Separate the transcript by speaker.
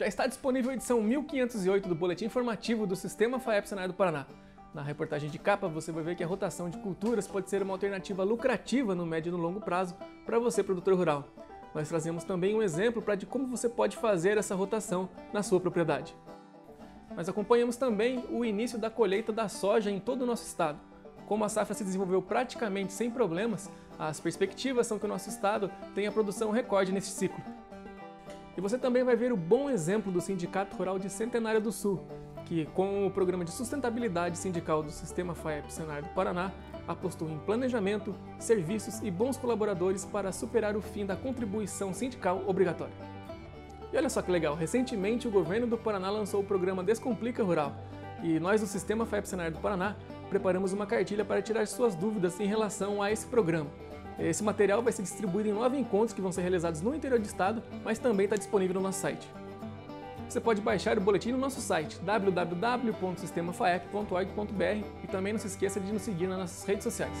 Speaker 1: Já está disponível a edição 1508 do Boletim Informativo do Sistema FAEP Senado do Paraná. Na reportagem de capa, você vai ver que a rotação de culturas pode ser uma alternativa lucrativa no médio e no longo prazo para você, produtor rural. Nós trazemos também um exemplo para de como você pode fazer essa rotação na sua propriedade. Nós acompanhamos também o início da colheita da soja em todo o nosso estado. Como a safra se desenvolveu praticamente sem problemas, as perspectivas são que o nosso estado tenha produção recorde nesse ciclo. E você também vai ver o bom exemplo do Sindicato Rural de Centenário do Sul, que, com o Programa de Sustentabilidade Sindical do Sistema FAEP Cenário do Paraná, apostou em planejamento, serviços e bons colaboradores para superar o fim da contribuição sindical obrigatória. E olha só que legal, recentemente o governo do Paraná lançou o programa Descomplica Rural, e nós do Sistema FAEP Cenário do Paraná preparamos uma cartilha para tirar suas dúvidas em relação a esse programa. Esse material vai ser distribuído em nove encontros que vão ser realizados no interior do estado, mas também está disponível no nosso site. Você pode baixar o boletim no nosso site www.sistemafaep.org.br e também não se esqueça de nos seguir nas nossas redes sociais.